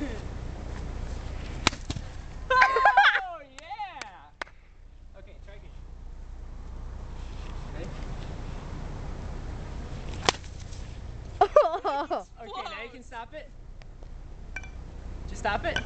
oh yeah. Okay, try again. Ready? Okay, now you can stop it. Just stop it.